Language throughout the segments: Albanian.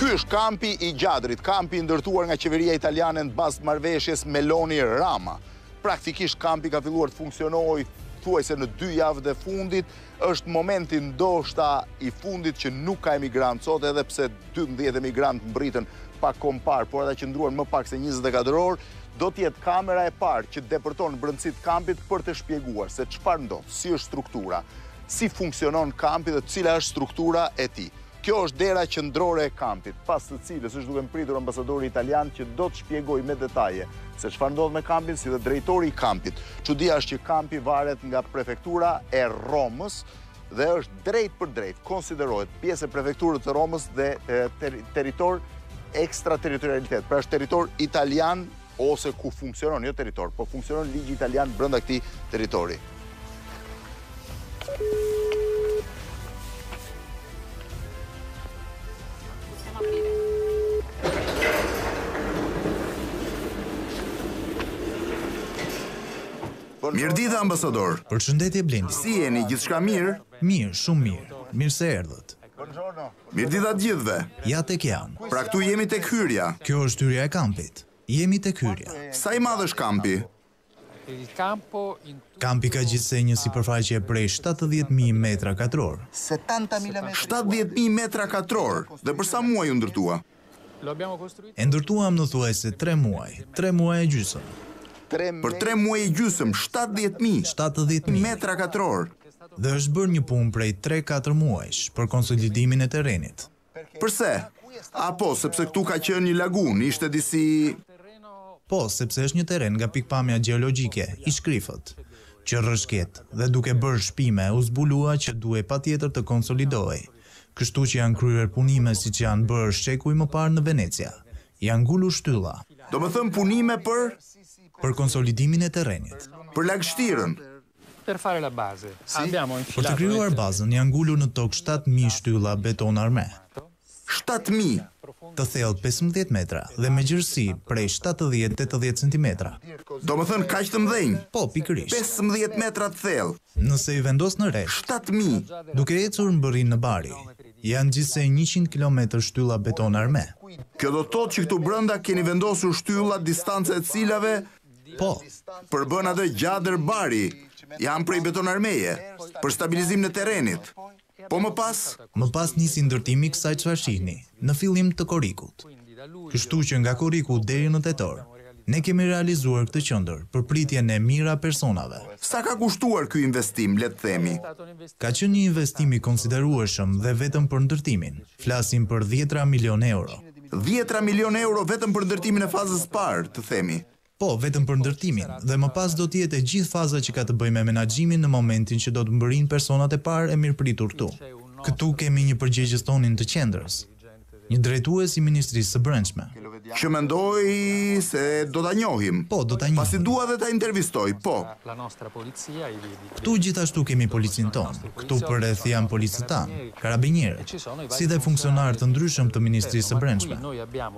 Ky është kampi i Gjadrit, kampi i ndërtuar nga qeveria italiane në bazë të marrëveshjes Meloni-Rama. Praktikisht kampi ka filluar të funksionojë thuajse në dy javët e fundit, është momenti ndoshta i fundit që nuk ka emigrantë sot, edhe pse 12 emigrantë mbërritën pak më parë, por ata qëndruan më pak se 24 orë, do të jetë kamera e parë që depërton brendësitë e kampit për të shpjeguar se çfarë ndodh, si është struktura, si funksionon kampi dhe cila është struktura e tij. Kjo është dera qendrore e kampit, pas së cilës është duke më pritur ambasadori italian që do të shpjegojë me detaje se çfarë ndodh me kampin si dhe drejtori i kampit. Çudia është që kampi varet nga prefektura e Romës, dhe është drejtpërdrejt, konsiderohet pjesë e prefekturës së Romës dhe territor ekstrateritorialitet, pra është territor italian ose ku funksionon, jo territor, po funksionon ligji italian brenda këtij territori. Mirëdita ambasador. Përshëndetje Blendi. Si jeni, gjithçka mirë? Mirë, shumë mirë. Mirë se erdhët. Mirëdita të gjithëve. Ja tek jam. Pra këtu jemi tek hyrja. Kjo është hyrja e kampit. Jemi tek hyrja. Sa i madh është kampi? Kampi ka gjithsej një sipërfaqe prej shtatëdhjetë mijë metra katrorë. Shtatëdhjetë mijë metra katrorë. Dhe për sa muaj u ndërtua? E ndërtuam në thuajse tre muaj, tre muaj e gjysëm. Për tre muaj e gjysëm, shtatëdhjetë mijë. Shtatëdhjetë mijë. Metra katrorë. Dhe është bërë një punë prej tre, katër muajsh, për konsolidimin e terrenit. Përse? Apo sepse këtu ka qenë një lagunë, ishte disi. Po, sepse është një terren nga pikëpamja gjeologjike, i shkrifët. Që rrëshket, dhe duke bërë shpime, u zbulua që duhej patjetër të konsolidohej. Kështu që janë kryer punime siç janë bërë shekuj më parë në Venecia. Janë ngulur shtylla. Domethënë punime për? Për konsolidimin e terrenit. Për lagështirën. Për të krijuar bazën janë ngulur në tokë shtatë mijë shtylla betonarme. Shtatë mijë? Të thellë pesëmbëdhjetë metra dhe me gjerësi prej shtatëdhjetë, tetëdhjetë centimetra. Domethënë kaq të mëdhenj? Po, pikërisht. Pesëmbëdhjetë metra të thellë. Nëse i vendos në rresht. Shtatë mijë. Duke ecur mbërrin në Bari. Janë gjithsej njëqind kilometër shtylla betonarme. Kjo do të thotë që këtu brenda keni vendosur shtylla distanca e të cilave. Po. Përbën atë Gjadër-Bari. Janë prej betonarmeje. Për stabilizimin e terrenit. Po më pas? Më pas nisi ndërtimi i kësaj çfarë shihni në fillim të korrikut. Kështu që nga korriku deri në tetor, ne kemi realizuar këtë qendër për pritjen e mijëra personave. Sa ka kushtuar ky investim, le të themi? Ka qenë një investim i konsiderueshëm dhe vetëm për ndërtimin, flasim për dhjetëra milionë euro. Dhjetëra milionë euro vetëm për ndërtimin e fazës së parë, të themi? Po, vetëm për ndërtimin, dhe më pas do të jetë e gjithë faza që ka të bëjë me menaxhimin në momentin që do të mbërrijnë personat e parë e mirëpritur këtu. Këtu kemi një përgjegjës tonin të qendrës, një drejtues i Ministrisë së Brendshme. Që mendoj se do ta njohim. Po, do ta njohim. Pasi dua dhe ta intervistoj, po. Këtu gjithashtu kemi policinë tonë. Këtu përreth janë policët tanë, karabinierët, si dhe funksionarë të ndryshëm të Ministrisë së Brendshme.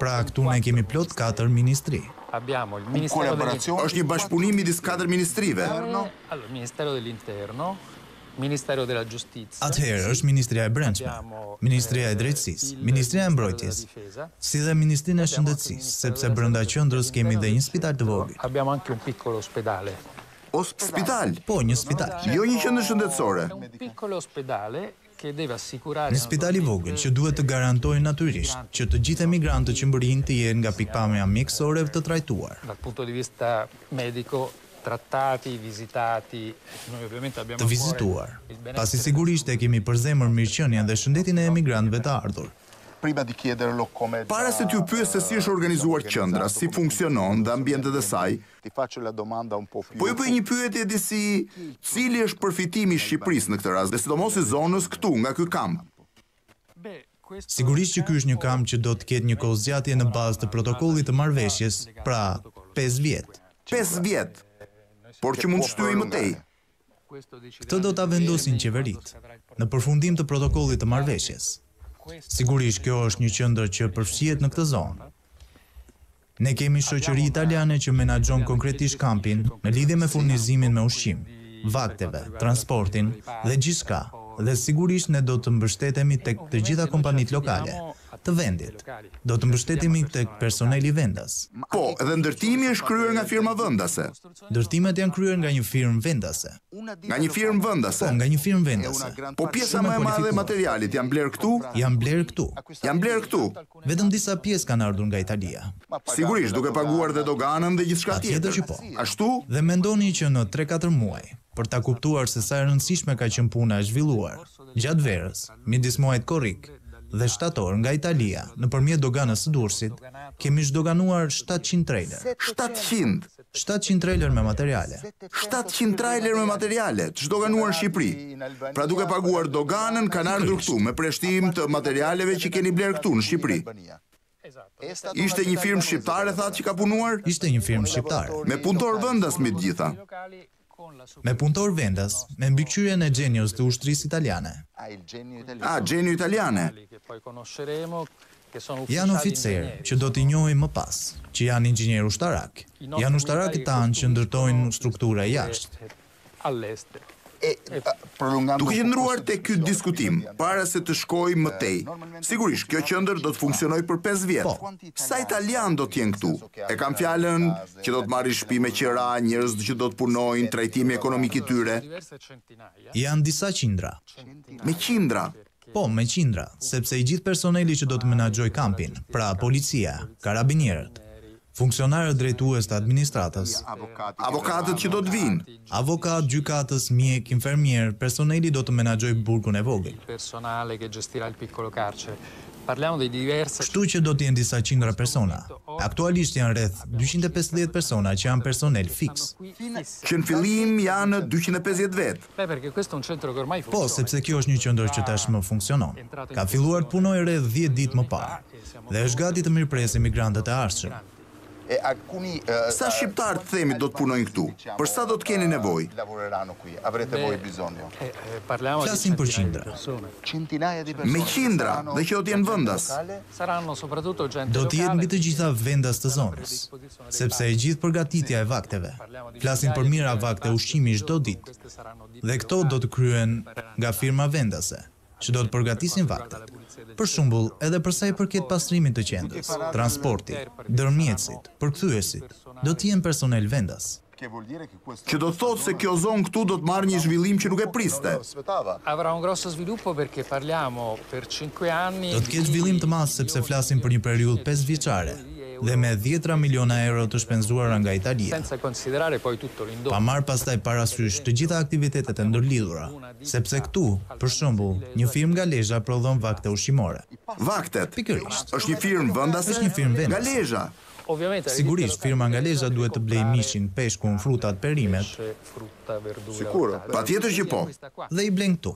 Pra, këtu ne kemi plot katër ministri. Është një bashkëpunim midis katër ministrive. Atëherë është Ministria e Brendshme, Ministria e Drejtësisë, Ministria e Mbrojtjes, si dhe Ministrinë e Shëndetësisë, sepse brenda qendrës kemi dhe një spital të vogël. Spital? Po, një spital. Jo një qendër shëndetësore. Një spital i vogël që duhet të garantojë natyrisht që të gjithë emigrantët që mbërrijnë të jenë nga pikëpamja mjekësore të trajtuar. Të vizituar. Pasi sigurisht e kemi përzemër mirëqenien dhe shëndetin e emigrantëve të ardhur. Para se t'ju pyes se si është organizuar qendra, si funksionon dhe ambientet e saj, Ti faccio la domanda un po' più Po ju bëj një pyetje disi, cili është përfitimi i Shqipërisë në këtë rast dhe sidomos i zonës këtu, nga ky kamp? Sigurisht që ky është një kamp që do të ketë një kohëzgjatje në bazë të protokollit të marrëveshjes, pra pesë vjet. Pesë vjet! Por që mund të shtyhet më tej. Këtë do ta vendosin qeveritë, në përfundim të protokollit të marrëveshjes. Sigurisht kjo është një qendër që përfshihet në këtë zonë. Ne kemi shoqëri italiane që menaxhon konkretisht kampin në lidhje me furnizimin me ushqim, vakteve, transportin dhe gjithçka dhe sigurisht ne do të mbështetemi tek të gjitha kompanitë lokale të vendit, do të mbështetemi tek personeli vendas. Po, edhe ndërtimi është kryer nga firma vendase. Ndërtimet janë kryer nga një firmë vendase. Nga një firmë vendase? Po, nga një firmë vendase. Po pjesa më e madhe e materialit janë blerë këtu? Janë blerë këtu. Janë blerë këtu. Vetëm disa pjesë kanë ardhur nga Italia. Sigurisht, duke paguar dhe doganën dhe gjithçka tjetër. Patjetër që po. Ashtu? Dhe mendoni që në tre-katër muaj, për ta kuptuar se sa e rëndësishme ka qenë puna e zhvilluar gjatë verës, midis muajit korrik dhe shtator nga Italia, nëpërmjet doganës së Durrësit, kemi zhdoganuar shtatëqind trejlerë. Shtatëqind! Shtatëqind trailer me materiale. Shtatëqind trailer me materiale, të zhdoganuara në Shqipëri. Pra duke paguar doganën kanë ardhur këtu me përjashtim të materialeve që keni blerë këtu në Shqipëri. Ishte një firmë shqiptare thatë që ka punuar? Ishte një firmë shqiptare. Me punëtorë vendas mbi të gjitha. Me punëtorë vendas, me mbikëqyrjen e Genios të ushtrisë italiane. Ah, Genio Italiane! Janë oficerë, që do t'i njohim më pas, që janë inxhinierë ushtarakë. Janë ushtarakët tanë që ndërtojnë struktura jashtë. Duke qëndruar tek ky diskutim, para se të shkojë më tej, sigurisht kjo qendër do të funksionojë për pesë vjet. Po, sa italianë do të jenë këtu? E kam fjalën që do të marrin shtëpi me qira, njerëz që do të punojnë, trajtimi ekonomik i tyre. Janë disa qindra. Me qindra, Po, me qindra, sepse i gjithë personeli që do të menaxhojë kampin, pra policia, karabinierët, funksionarët drejtues të administratës. Avokatët që do të vijnë. Avokatë, gjykatës, mjekë, infermierë, personel që do të menaxhojë burgun e vogël. Kështu që do të jenë disa qindra persona. Aktualisht janë rreth dyqind e pesëdhjetë persona që janë personel fiks. Që në fillim janë dyqind e pesëdhjetë vetë. Po, sepse kjo është një qendër që tashmë funksionon. Ka filluar të punojë rreth dhjetë ditë më parë dhe është gati të mirëpresë emigrantët e ardhshëm. Sa shqiptarë të themi do të punojnë këtu? Për sa do të keni nevojë? Flasim për qindra. Me qindra, dhe që do të jenë vendas? Do të jenë mbi të gjitha vendas të zonës. sepse e gjithë përgatitja e vakteve, flasim për mijëra vakte ushqimi çdo ditë, dhe këto do të kryhen nga firma vendase, që do të përgatisin vaktet. Për shembull, edhe për sa i përket pastrimit të qendrës, transportit, ndërmjetësit, përkthyesit, do të jenë personel vendas. Që do të thotë se kjo zonë këtu do të marrë një zhvillim që nuk e priste. Do të ketë zhvillim të madh sepse flasim për një periudhë pesëvjeçare dhe me dhjetëra miliona euro të shpenzuara nga Italia, pa marrë pastaj parasysh të gjitha aktivitetet e ndërlidhura, sepse këtu, për shembull, një firmë nga Lezha prodhon vakte ushqimore. Vaktet? Pikërisht. Është një firmë vendase? Është një firmë vendase. Nga Lezha? Sigurisht, firma nga Lezha duhet të blejë mishin, peshkun, frutat, perimet. Sigurisht, patjetër që po. Dhe i blen këtu.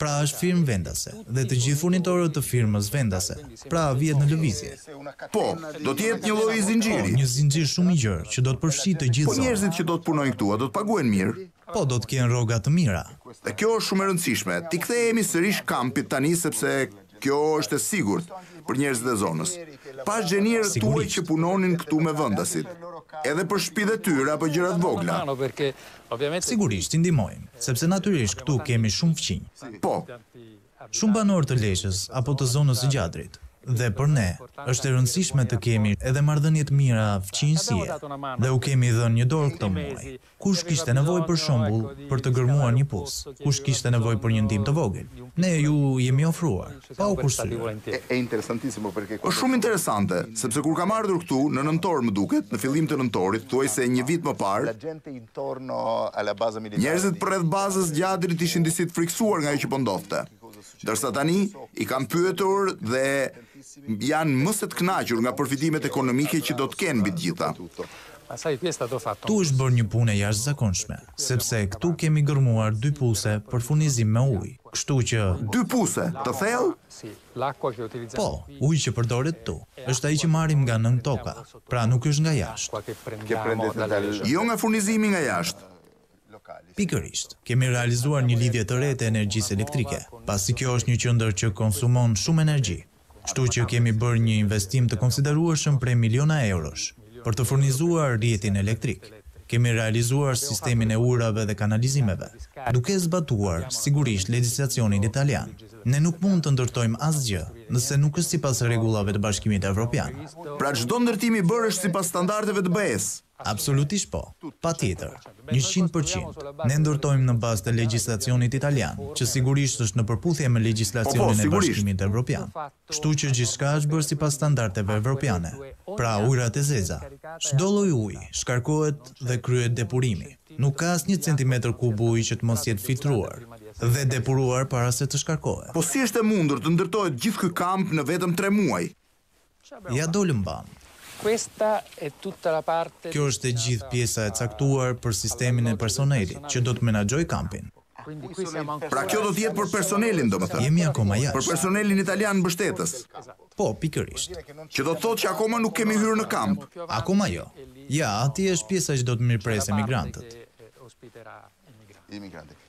Pra është firmë vendase, dhe të gjithë furnitorët të firmës vendase. Pra vihet në lëvizje. Po, do të jetë një lloj zinxhiri. Po, një zinxhir shumë i gjerë, që do të përfshijë të gjithë zonën. Po njerëzit që do të punojnë këtu, a do të paguhen mirë? Po, do të kenë rroga të mira. Dhe kjo është shumë e rëndësishme, t'i kthehemi sërish kampit tani sepse kjo është e sigurt për njerëzit e zonës. Pashë xhenierët tuaj që punonin këtu me vendasit, edhe për shtëpitë e tyre apo gjëra të vogla. Sigurisht, i ndihmojmë, sepse natyrisht këtu kemi shumë fqinj. Po. Shumë banorë të Lezhës apo të zonës së Gjadrit, dhe për ne, është e rëndësishme të kemi edhe marrëdhënie të mira fqinjësie dhe u kemi dhënë një dorë këto muaj. Kush kishte nevojë për shembull për të gërmuar një pus, kush kishte nevojë për një ndihmë të vogël, ne iu jemi ofruar, pa u kursyer. Është shumë interesante, sepse kur kam ardhur këtu, në nëntor më duket, në fillim të nëntorit, thuajse një vit më parë, Njerëzit përreth bazës së Gjadrit ishin disi të frikësuar nga ajo që po ndodhte. Ndërsa tani i kam pyetur dhe janë më se të kënaqur nga përfitimet ekonomike që do të kenë mbi të gjitha. Këtu është bërë një punë e jashtëzakonshme, sepse këtu kemi gërmuar dy puse për furnizim me ujë, kështu që. Dy puse, të thellë? Po, uji që përdoret këtu, është ai që marrim nga nëntoka, pra nuk është nga jashtë. Jo nga furnizimi nga jashtë. Pikërisht. Kemi realizuar një lidhje të re të energjisë elektrike, pasi kjo është një qendër që konsumon shumë energji, kështu që kemi bërë një investim të konsiderueshëm prej miliona eurosh. për të furnizuar rrjetin elektrik. Kemi realizuar sistemin e ujërave dhe kanalizimeve, duke zbatuar sigurisht legjislacionin italian. Ne nuk mund të ndërtojmë asgjë nëse nuk është sipas rregullave të Bashkimit Evropian. Pra çdo ndërtim i bërë është sipas standardeve të BE-së? Absolutisht po. Patjetër. Njëqind për qind. Ne ndërtojmë në bazë të legjislacionit italian, që sigurisht është në përputhje me legjislacionin e Bashkimit Evropian. Kështu që gjithçka është bërë sipas standardeve evropiane. Pra ujërat e zeza. Çdo lloj uji, shkarkohet dhe kryhet depurimi. Nuk ka asnjë centimetër kub ujë që të mos jetë filtruar dhe depuruar para se të shkarkohet. Po si është e mundur të ndërtohet gjithë ky kamp në vetëm tre muaj? Ia dolëm mbanë. Kjo është e gjithë pjesa e caktuar për sistemimin e personelit që do të menaxhojë kampin. Pra kjo do të jetë për personelin, domethënë. Jemi akoma jashtë. Për personelin italian mbështetës. Po, pikërisht. Që do të thotë që akoma nuk kemi hyrë në kamp. Akoma jo. Ja, atje është pjesa që do të mirëpresë emigrantët.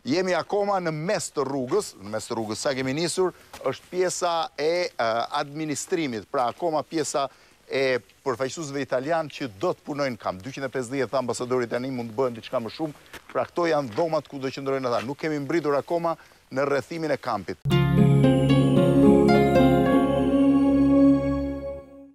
Jemi akoma në mes të rrugës, në mes të rrugës sa kemi nisur, është pjesa e administrimit, pra akoma pjesa e përfaqësuesve italianë që do të punojnë në kamp. Dyqind e pesëdhjetë, tha ambasadori, tani mund të bëhen diçka më shumë. Pra këto janë dhomat ku do qëndrojnë ata. Nuk kemi mbërritur akoma në rrethimin e kampit.